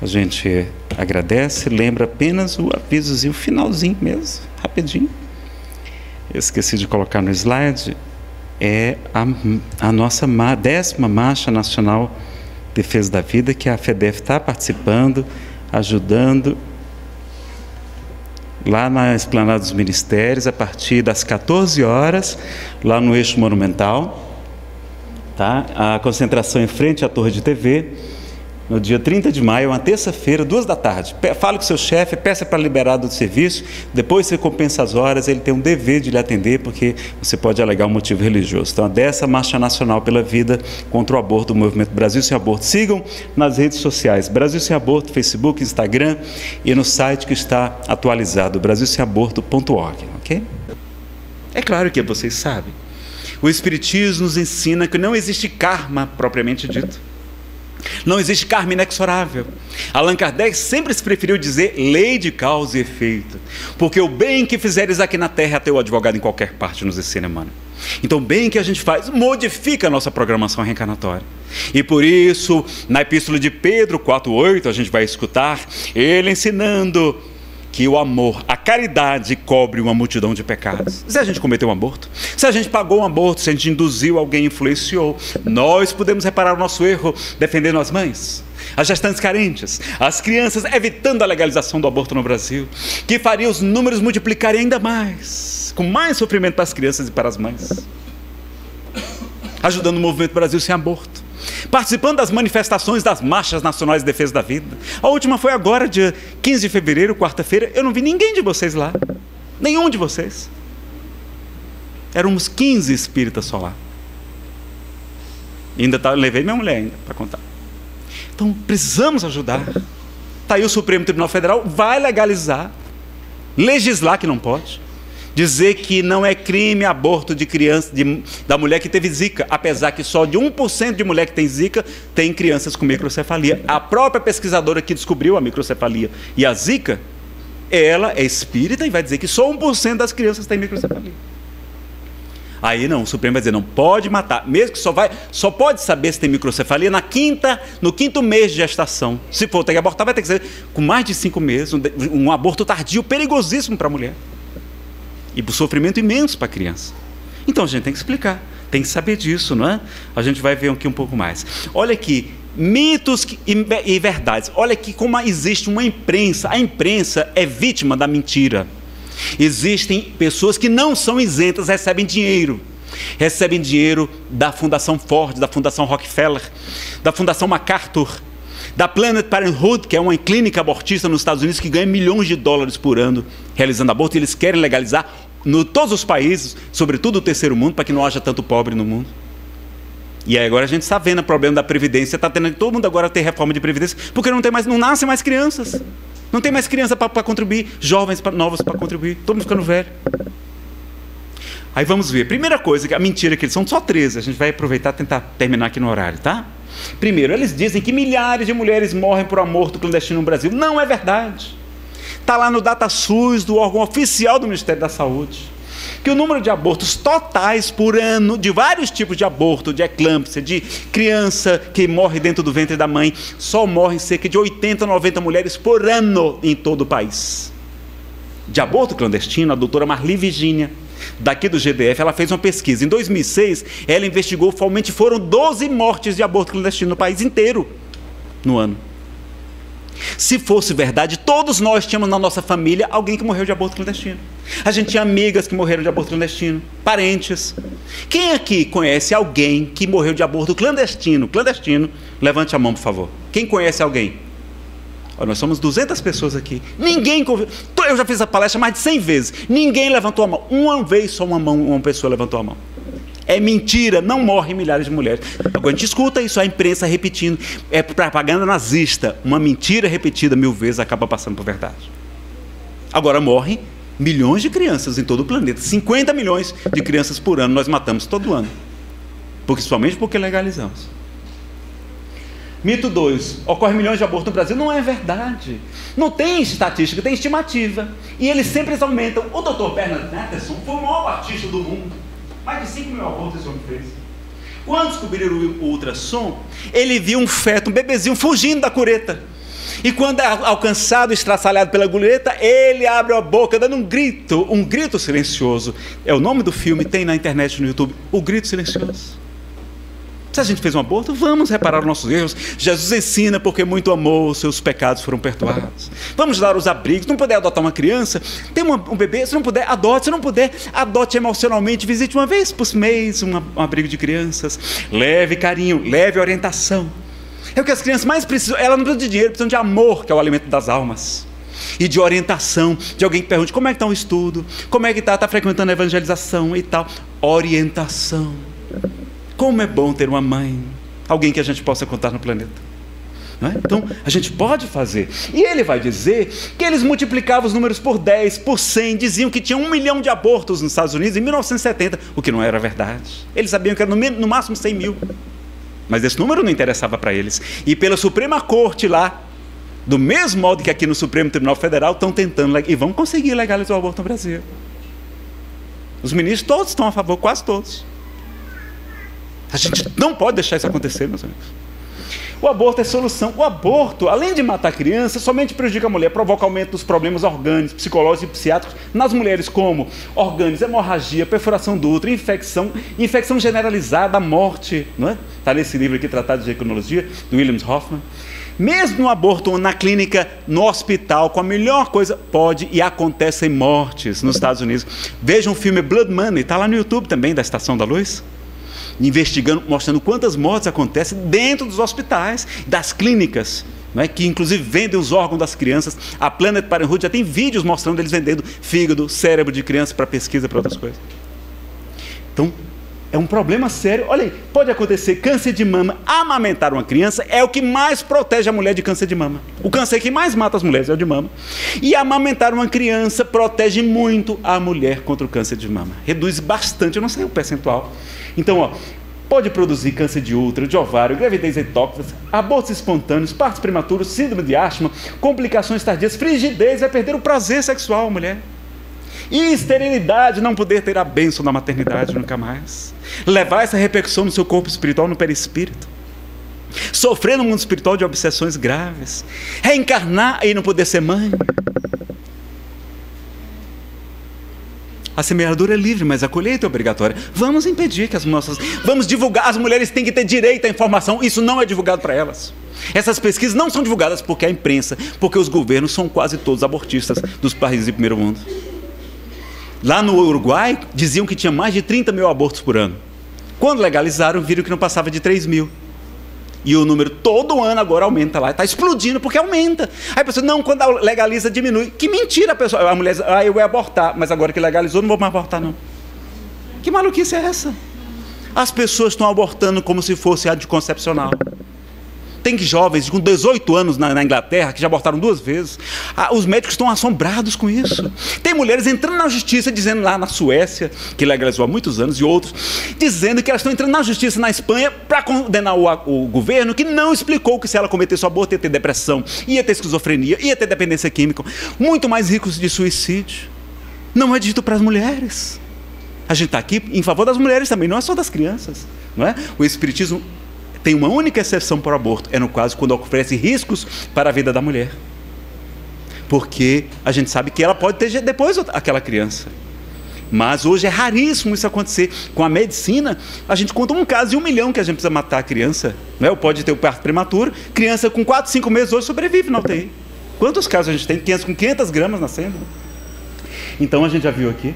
a gente agradece, lembra apenas o avisozinho, finalzinho mesmo, rapidinho. Eu esqueci de colocar no slide, é a, a nossa décima Marcha Nacional de Defesa da Vida, que a FEDEF está participando, ajudando, lá na Esplanada dos Ministérios, a partir das 14 horas, lá no Eixo Monumental. Tá? A concentração em frente à Torre de TV no dia 30 de maio, uma terça-feira, duas da tarde. Fale com seu chefe, peça para liberar do serviço, depois você compensa as horas, ele tem um dever de lhe atender, porque você pode alegar um motivo religioso. Então, a dessa Marcha Nacional pela Vida contra o Aborto do Movimento Brasil Sem Aborto. Sigam nas redes sociais, Brasil Sem Aborto, Facebook, Instagram e no site que está atualizado, brasilsemaborto.org, ok? É claro que vocês sabem. O Espiritismo nos ensina que não existe karma propriamente dito. Não existe karma inexorável. Allan Kardec sempre se preferiu dizer lei de causa e efeito, porque o bem que fizeres aqui na terra teu advogado em qualquer parte, nos ensina, mano. Então, o bem que a gente faz modifica a nossa programação reencarnatória. E por isso, na epístola de Pedro 4,8, a gente vai escutar ele ensinando que o amor, a caridade cobre uma multidão de pecados. Se a gente cometeu um aborto, se a gente pagou um aborto, se a gente induziu alguém, influenciou, nós podemos reparar o nosso erro defendendo as mães, as gestantes carentes, as crianças, evitando a legalização do aborto no Brasil, que faria os números multiplicarem ainda mais, com mais sofrimento para as crianças e para as mães, ajudando o movimento Brasil sem aborto participando das manifestações das marchas nacionais de defesa da vida. A última foi agora, dia 15 de fevereiro, quarta-feira. Eu não vi ninguém de vocês lá. Nenhum de vocês. Éramos 15 espíritas só lá. Ainda tá, levei minha mulher ainda para contar. Então, precisamos ajudar. Está aí o Supremo Tribunal Federal, vai legalizar, legislar que não pode dizer que não é crime aborto de criança, de, da mulher que teve zika, apesar que só de 1% de mulher que tem zika tem crianças com microcefalia. A própria pesquisadora que descobriu a microcefalia e a zika, ela é espírita e vai dizer que só 1% das crianças têm microcefalia. Aí não, o Supremo vai dizer, não pode matar, mesmo que só vai, só pode saber se tem microcefalia na quinta, no quinto mês de gestação. Se for ter que abortar, vai ter que ser com mais de cinco meses, um, um aborto tardio perigosíssimo para a mulher e sofrimento imenso para a criança. Então a gente tem que explicar, tem que saber disso, não é? A gente vai ver aqui um pouco mais. Olha aqui, mitos e verdades. Olha aqui como existe uma imprensa. A imprensa é vítima da mentira. Existem pessoas que não são isentas, recebem dinheiro. Recebem dinheiro da Fundação Ford, da Fundação Rockefeller, da Fundação MacArthur, da Planet Parenthood, que é uma clínica abortista nos Estados Unidos que ganha milhões de dólares por ano realizando aborto, e eles querem legalizar no todos os países, sobretudo o terceiro mundo, para que não haja tanto pobre no mundo. E aí agora a gente está vendo o problema da previdência, está tendo todo mundo agora ter reforma de previdência, porque não tem mais, não nascem mais crianças. Não tem mais criança para contribuir, jovens pra, novos para contribuir, todo mundo ficando velho. Aí vamos ver. Primeira coisa, a mentira que eles são só 13. A gente vai aproveitar e tentar terminar aqui no horário, tá? Primeiro, eles dizem que milhares de mulheres morrem por aborto clandestino no Brasil. Não é verdade. Está lá no DataSUS, do órgão oficial do Ministério da Saúde, que o número de abortos totais por ano, de vários tipos de aborto, de eclâmpsia, de criança que morre dentro do ventre da mãe, só morrem cerca de 80, 90 mulheres por ano em todo o país. De aborto clandestino, a doutora Marli Virginia, daqui do GDF, ela fez uma pesquisa. Em 2006, ela investigou, somente foram 12 mortes de aborto clandestino no país inteiro no ano. Se fosse verdade, todos nós tínhamos na nossa família alguém que morreu de aborto clandestino. A gente tinha amigas que morreram de aborto clandestino, parentes. Quem aqui conhece alguém que morreu de aborto clandestino? Clandestino, levante a mão, por favor. Quem conhece alguém? nós somos 200 pessoas aqui. Ninguém. Eu já fiz a palestra mais de 100 vezes. Ninguém levantou a mão. Uma vez só uma mão, uma pessoa levantou a mão. É mentira, não morrem milhares de mulheres. Agora a gente escuta isso, a imprensa repetindo. É propaganda nazista. Uma mentira repetida mil vezes acaba passando por verdade. Agora morrem milhões de crianças em todo o planeta. 50 milhões de crianças por ano nós matamos todo ano. Principalmente porque legalizamos. Mito 2. Ocorre milhões de abortos no Brasil. Não é verdade. Não tem estatística, tem estimativa. E eles sempre aumentam. O doutor Bernard Natterson foi o maior artista do mundo. Mais de 5 mil abortos esse homem fez. Quando descobriram o ultrassom, ele viu um feto, um bebezinho fugindo da cureta. E quando é alcançado, estraçalhado pela agulheta, ele abre a boca dando um grito, um grito silencioso. É o nome do filme, tem na internet, no YouTube, O Grito Silencioso. Se a gente fez um aborto, vamos reparar os nossos erros. Jesus ensina porque muito amou, seus pecados foram perdoados. Vamos dar os abrigos. Não puder adotar uma criança, tem uma, um bebê, se não puder, adote. Se não puder, adote emocionalmente. Visite uma vez por mês um, um abrigo de crianças. Leve carinho, leve orientação. É o que as crianças mais precisam. Elas não precisam de dinheiro, precisam de amor, que é o alimento das almas. E de orientação, de alguém que pergunte como é que está o estudo, como é que está, está frequentando a evangelização e tal. Orientação. Como é bom ter uma mãe, alguém que a gente possa contar no planeta. É? Então, a gente pode fazer. E ele vai dizer que eles multiplicavam os números por 10, por 100, diziam que tinha um milhão de abortos nos Estados Unidos em 1970, o que não era verdade. Eles sabiam que era no, no máximo 100 mil. Mas esse número não interessava para eles. E pela Suprema Corte lá, do mesmo modo que aqui no Supremo Tribunal Federal, estão tentando e vão conseguir legalizar o aborto no Brasil. Os ministros todos estão a favor, quase todos. A gente não pode deixar isso acontecer, meus amigos. O aborto é solução. O aborto, além de matar crianças, somente prejudica a mulher, provoca aumento dos problemas orgânicos, psicológicos e psiquiátricos nas mulheres, como orgânicos, hemorragia, perfuração do útero, infecção, infecção generalizada, morte. Não é? Está nesse livro aqui, Tratado de Econologia, do Williams Hoffman. Mesmo no aborto na clínica, no hospital, com a melhor coisa, pode e acontecem mortes nos Estados Unidos. Vejam o filme Blood Money, está lá no YouTube também, da Estação da Luz investigando, mostrando quantas mortes acontecem dentro dos hospitais, das clínicas, não é? que inclusive vendem os órgãos das crianças. A Planet Parenthood já tem vídeos mostrando eles vendendo fígado, cérebro de criança para pesquisa, para outras coisas. Então, é um problema sério. Olha aí, pode acontecer câncer de mama. Amamentar uma criança é o que mais protege a mulher de câncer de mama. O câncer que mais mata as mulheres é o de mama. E amamentar uma criança protege muito a mulher contra o câncer de mama. Reduz bastante, eu não sei o percentual, então, ó, pode produzir câncer de útero, de ovário, gravidez ectópicas, abortos espontâneos, partos prematuros, síndrome de asma, complicações tardias, frigidez, vai perder o prazer sexual, mulher. E esterilidade, não poder ter a bênção da maternidade nunca mais. Levar essa repercussão no seu corpo espiritual, no perispírito. Sofrer no mundo espiritual de obsessões graves. Reencarnar e não poder ser mãe. A semeadura é livre, mas a colheita é obrigatória. Vamos impedir que as nossas. Vamos divulgar. As mulheres têm que ter direito à informação. Isso não é divulgado para elas. Essas pesquisas não são divulgadas porque a imprensa, porque os governos são quase todos abortistas dos países do primeiro mundo. Lá no Uruguai, diziam que tinha mais de 30 mil abortos por ano. Quando legalizaram, viram que não passava de 3 mil. E o número todo ano agora aumenta lá. Está explodindo porque aumenta. Aí a pessoa, não, quando legaliza, diminui. Que mentira a pessoa. A mulher diz, ah, eu vou abortar. Mas agora que legalizou, não vou mais abortar, não. Que maluquice é essa? As pessoas estão abortando como se fosse anticoncepcional. Tem jovens com 18 anos na, na Inglaterra que já abortaram duas vezes. Ah, os médicos estão assombrados com isso. Tem mulheres entrando na justiça, dizendo lá na Suécia, que legalizou há muitos anos, e outros, dizendo que elas estão entrando na justiça na Espanha para condenar o, o, governo que não explicou que se ela cometesse o aborto ia ter depressão, ia ter esquizofrenia, ia ter dependência química, muito mais ricos de suicídio. Não é dito para as mulheres. A gente está aqui em favor das mulheres também, não é só das crianças. Não é? O Espiritismo tem uma única exceção para o aborto, é no caso quando oferece riscos para a vida da mulher. Porque a gente sabe que ela pode ter depois aquela criança. Mas hoje é raríssimo isso acontecer. Com a medicina, a gente conta um caso de um milhão que a gente precisa matar a criança. Né? Ou pode ter o parto prematuro. Criança com 4, 5 meses hoje sobrevive na UTI. Quantos casos a gente tem? Criança com 500 gramas nascendo. Então a gente já viu aqui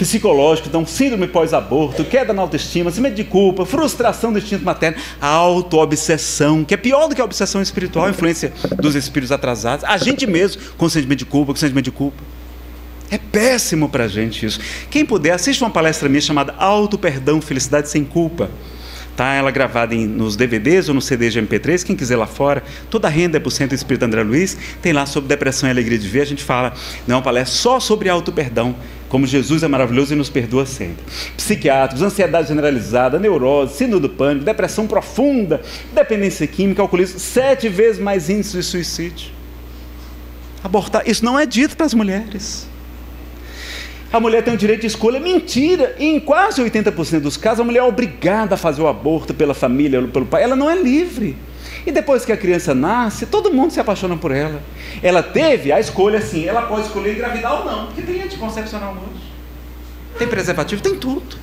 psicológico, então síndrome pós-aborto, queda na autoestima, sentimento de culpa, frustração do instinto materno, auto-obsessão, que é pior do que a obsessão espiritual, a influência dos espíritos atrasados, a gente mesmo com sentimento de culpa, com sentimento de culpa. É péssimo para a gente isso. Quem puder, assista uma palestra minha chamada Auto Perdão, Felicidade Sem Culpa. Tá ela gravada em, nos DVDs ou no CD de MP3, quem quiser lá fora. Toda a renda é para o Centro Espírito André Luiz. Tem lá sobre depressão e alegria de ver. A gente fala, não é uma palestra só sobre auto-perdão como Jesus é maravilhoso e nos perdoa sempre. Psiquiatros, ansiedade generalizada, neurose, síndrome do pânico, depressão profunda, dependência química, alcoolismo, sete vezes mais índice de suicídio. Abortar, isso não é dito para as mulheres. A mulher tem o direito de escolha, mentira. E em quase 80% dos casos, a mulher é obrigada a fazer o aborto pela família, pelo pai. Ela não é livre. E depois que a criança nasce, todo mundo se apaixona por ela. Ela teve a escolha assim, ela pode escolher engravidar ou não, porque tem anticoncepcional hoje. Tem preservativo, tem tudo.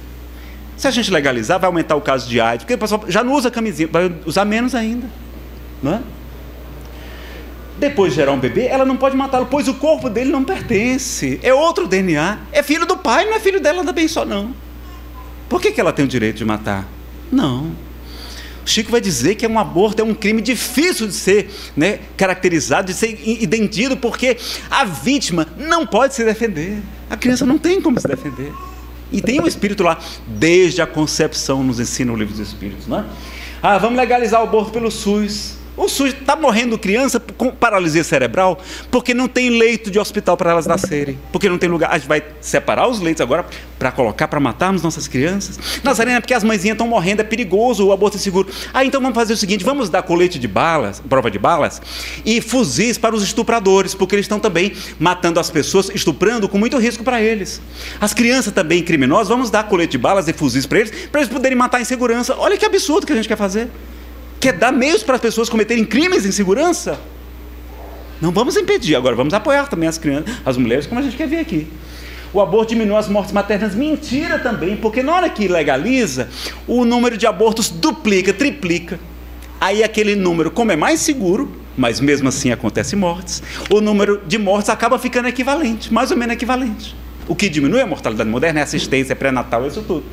Se a gente legalizar, vai aumentar o caso de AIDS, porque o pessoal já não usa camisinha, vai usar menos ainda. Não é? Depois de gerar um bebê, ela não pode matá-lo, pois o corpo dele não pertence. É outro DNA. É filho do pai, não é filho dela também só, não. Por que, que ela tem o direito de matar? Não. Chico vai dizer que é um aborto, é um crime difícil de ser né, caracterizado, de ser entendido, porque a vítima não pode se defender. A criança não tem como se defender. E tem um espírito lá, desde a concepção, nos ensina o livro dos espíritos. Não é? Ah, vamos legalizar o aborto pelo SUS. O SUS está morrendo criança com paralisia cerebral porque não tem leito de hospital para elas nascerem. Porque não tem lugar. A gente vai separar os leitos agora para colocar, para matarmos nossas crianças. Nazarena, porque as mãezinhas estão morrendo, é perigoso, o aborto é seguro. Ah, então vamos fazer o seguinte: vamos dar colete de balas, prova de balas, e fuzis para os estupradores, porque eles estão também matando as pessoas, estuprando com muito risco para eles. As crianças também criminosas, vamos dar colete de balas e fuzis para eles, para eles poderem matar em segurança. Olha que absurdo que a gente quer fazer. Quer dar meios para as pessoas cometerem crimes em segurança? Não vamos impedir, agora vamos apoiar também as crianças, as mulheres, como a gente quer ver aqui. O aborto diminui as mortes maternas. Mentira também, porque na hora que legaliza, o número de abortos duplica, triplica. Aí aquele número, como é mais seguro, mas mesmo assim acontece mortes, o número de mortes acaba ficando equivalente, mais ou menos equivalente. O que diminui a mortalidade moderna é assistência, é pré-natal, isso tudo.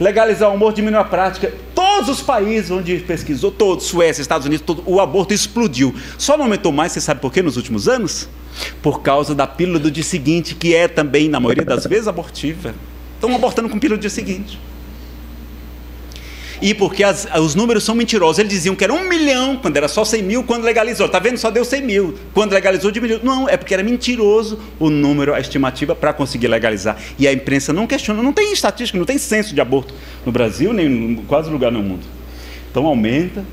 Legalizar o aborto diminuiu a prática. Todos os países onde pesquisou, todos, Suécia, Estados Unidos, todo, o aborto explodiu. Só não aumentou mais, você sabe por quê nos últimos anos? Por causa da pílula do dia seguinte, que é também, na maioria das vezes, abortiva. Estão abortando com pílula do dia seguinte e porque as, os números são mentirosos. Eles diziam que era um milhão, quando era só 100 mil, quando legalizou. Está vendo? Só deu 100 mil. Quando legalizou, diminuiu. Não, é porque era mentiroso o número, a estimativa para conseguir legalizar. E a imprensa não questiona. Não tem estatística, não tem censo de aborto no Brasil, nem em quase lugar no mundo. Então aumenta.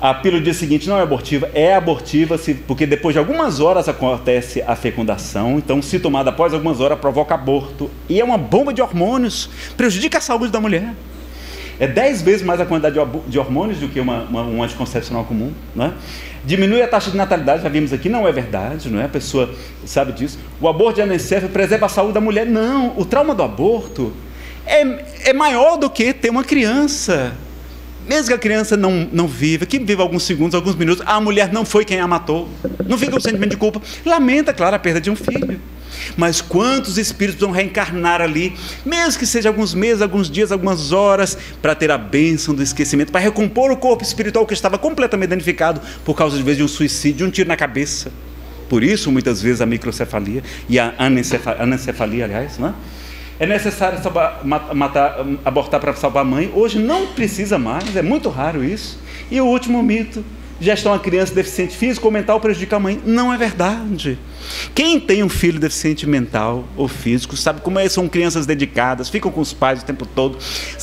A pílula do dia seguinte não é abortiva, é abortiva porque depois de algumas horas acontece a fecundação. Então, se tomada após algumas horas, provoca aborto. E é uma bomba de hormônios, prejudica a saúde da mulher. É 10 vezes mais a quantidade de hormônios do que uma, uma, um anticoncepcional comum. Né? Diminui a taxa de natalidade, já vimos aqui, não é verdade, não é? A pessoa sabe disso. O aborto de anencefalo preserva a saúde da mulher. Não, o trauma do aborto é, é maior do que ter uma criança. Mesmo que a criança não, não viva, que viva alguns segundos, alguns minutos, a mulher não foi quem a matou. Não fica com sentimento de culpa. Lamenta, claro, a perda de um filho. Mas quantos espíritos vão reencarnar ali, mesmo que seja alguns meses, alguns dias, algumas horas, para ter a bênção do esquecimento, para recompor o corpo espiritual que estava completamente danificado por causa, de vez, de um suicídio, de um tiro na cabeça. Por isso, muitas vezes, a microcefalia e a anencefalia, aliás, né? É necessário salvar, matar, abortar para salvar a mãe. Hoje não precisa mais, é muito raro isso. E o último mito: gestão a criança deficiente físico ou mental prejudica a mãe. Não é verdade. Quem tem um filho deficiente mental ou físico sabe como é, são crianças dedicadas, ficam com os pais o tempo todo.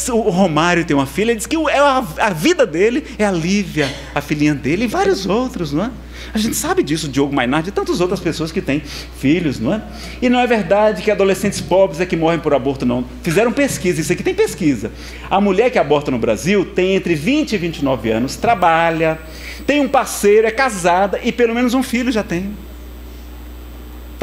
O Romário tem uma filha, ele diz que é a, vida dele é a Lívia, a filhinha dele, e vários outros, não é? A gente sabe disso, Diogo Mainardi e tantas outras pessoas que têm filhos, não é? E não é verdade que adolescentes pobres é que morrem por aborto, não. Fizeram pesquisa, isso aqui tem pesquisa. A mulher que aborta no Brasil tem entre 20 e 29 anos, trabalha, tem um parceiro, é casada e pelo menos um filho já tem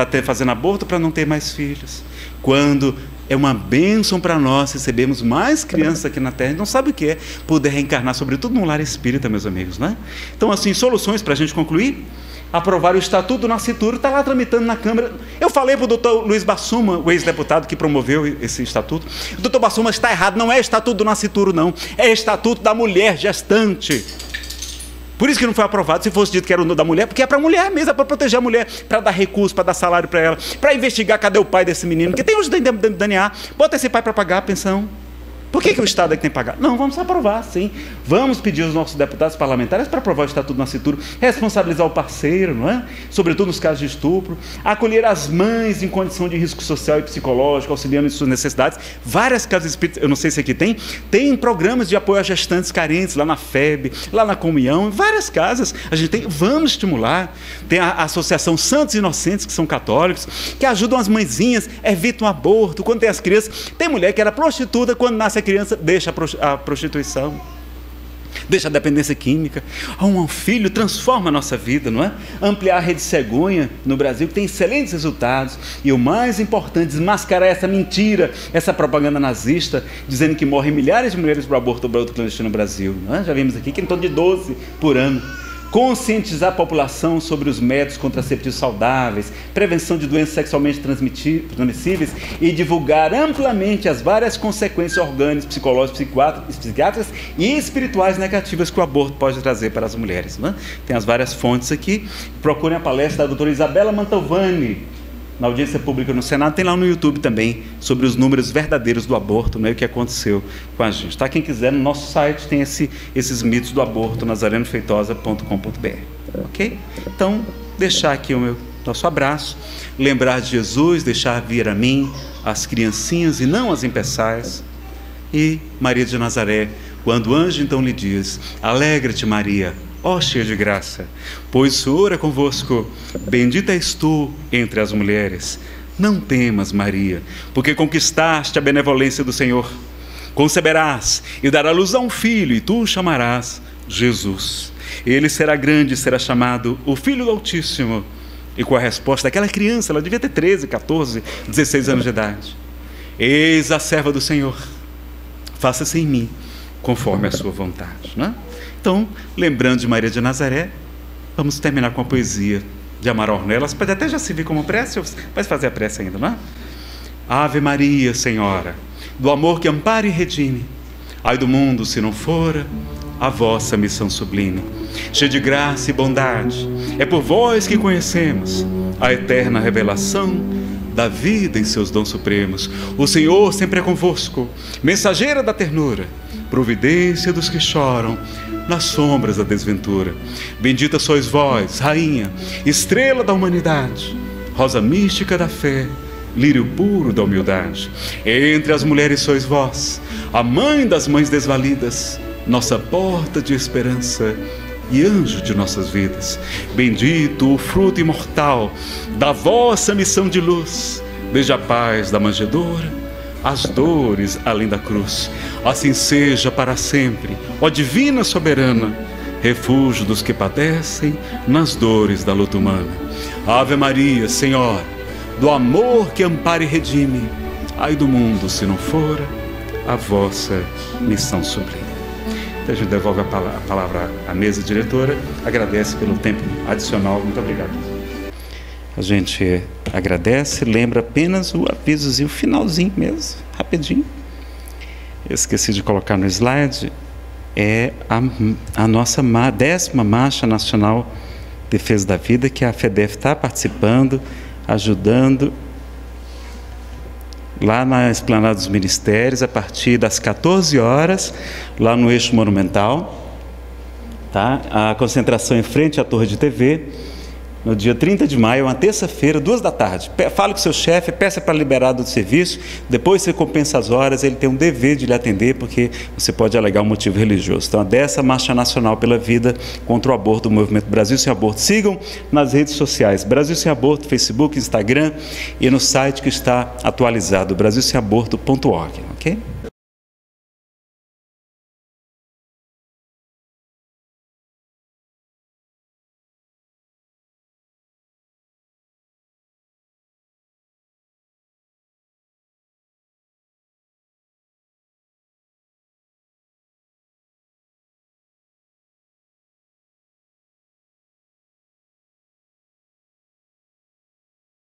está fazendo aborto para não ter mais filhos. Quando é uma bênção para nós recebermos mais crianças aqui na Terra, a gente não sabe o que é poder reencarnar, sobretudo num lar espírita, meus amigos. Né? Então, assim, soluções para a gente concluir? Aprovar o Estatuto do Nascituro, está lá tramitando na Câmara. Eu falei para o doutor Luiz Bassuma, o ex-deputado que promoveu esse estatuto. O doutor Bassuma está errado, não é Estatuto do Nascituro, não. É Estatuto da Mulher Gestante. Por isso que não foi aprovado, se fosse dito que era o da mulher, porque é para mulher mesmo, é para proteger a mulher, para dar recurso, para dar salário para ela, para investigar cadê o pai desse menino, porque tem os DNA, bota esse pai para pagar a pensão. Por que, que o Estado é que tem que pagar? Não, vamos aprovar, sim. Vamos pedir aos nossos deputados parlamentares para aprovar o Estatuto na cintura, responsabilizar o parceiro, não é? Sobretudo nos casos de estupro, acolher as mães em condição de risco social e psicológico, auxiliando em suas necessidades. Várias casas espíritas, eu não sei se aqui tem, tem programas de apoio a gestantes carentes lá na FEB, lá na Comunhão, várias casas. A gente tem, vamos estimular. Tem a, a Associação Santos Inocentes, que são católicos, que ajudam as mãezinhas, evitam aborto, quando tem as crianças. Tem mulher que era prostituta, quando nasce criança deixa a prostituição. deixa a dependência química. Um filho transforma a nossa vida, não é? Ampliar a rede cegonha no Brasil, que tem excelentes resultados. E o mais importante, desmascarar essa mentira, essa propaganda nazista, dizendo que morrem milhares de mulheres por aborto ou clandestino no Brasil. É? Já vimos aqui que em torno de 12 por ano conscientizar a população sobre os métodos contraceptivos saudáveis, prevenção de doenças sexualmente transmissíveis e divulgar amplamente as várias consequências orgânicas, psicológicas, psiquiátricas e espirituais negativas que o aborto pode trazer para as mulheres. Né? Tem as várias fontes aqui. Procurem a palestra da doutora Isabela Mantovani, na audiência pública no Senado, tem lá no YouTube também sobre os números verdadeiros do aborto, né, o que aconteceu com a gente. Tá? Quem quiser, no nosso site tem esse, esses mitos do aborto, nazarenofeitosa.com.br. Ok? Então, deixar aqui o meu nosso abraço, lembrar de Jesus, deixar vir a mim as criancinhas e não as impeçais. E Maria de Nazaré, quando o anjo então lhe diz: Alegra-te, Maria ó cheia de graça, pois o Senhor é convosco. Bendita és tu entre as mulheres. Não temas, Maria, porque conquistaste a benevolência do Senhor. Conceberás e dará luz a um filho, e tu o chamarás Jesus. Ele será grande e será chamado o Filho do Altíssimo. E com a resposta daquela criança, ela devia ter 13, 14, 16 anos de idade. Eis a serva do Senhor, faça-se em mim conforme a sua vontade. Não é? Então, lembrando de Maria de Nazaré, vamos terminar com a poesia de Amaral Ornelas. Pode até já se vir como prece, vai fazer a prece ainda, não é? Ave Maria, Senhora, do amor que ampara e redime, ai do mundo se não fora a vossa missão sublime. Cheia de graça e bondade, é por vós que conhecemos a eterna revelação da vida em seus dons supremos. O Senhor sempre é convosco, mensageira da ternura, providência dos que choram, nas sombras da desventura. Bendita sois vós, rainha, estrela da humanidade, rosa mística da fé, lírio puro da humildade. Entre as mulheres sois vós, a mãe das mães desvalidas, nossa porta de esperança e anjo de nossas vidas. Bendito o fruto imortal da vossa missão de luz, desde a paz da manjedoura as dores além da cruz. Assim seja para sempre, ó Divina Soberana, refúgio dos que padecem nas dores da luta humana. Ave Maria, Senhora, do amor que ampara e redime, ai do mundo se não fora a vossa missão sublime. Então a gente devolve a palavra à mesa diretora, agradece pelo tempo adicional. Muito obrigado. A gente agradece, lembra apenas o avisozinho finalzinho mesmo, rapidinho. Eu esqueci de colocar no slide. É a, a nossa décima Marcha Nacional Defesa da Vida, que a FEDEF está participando, ajudando lá na Esplanada dos Ministérios, a partir das 14 horas, lá no Eixo Monumental. Tá? A concentração em frente à Torre de TV no dia 30 de maio, uma terça-feira, duas da tarde. Fale com seu chefe, peça para liberar do serviço, depois você compensa as horas, ele tem um dever de lhe atender, porque você pode alegar um motivo religioso. Então, dessa Marcha Nacional pela Vida contra o Aborto do Movimento Brasil Sem Aborto. Sigam nas redes sociais, Brasil Sem Aborto, Facebook, Instagram e no site que está atualizado, brasilsemaborto.org, ok?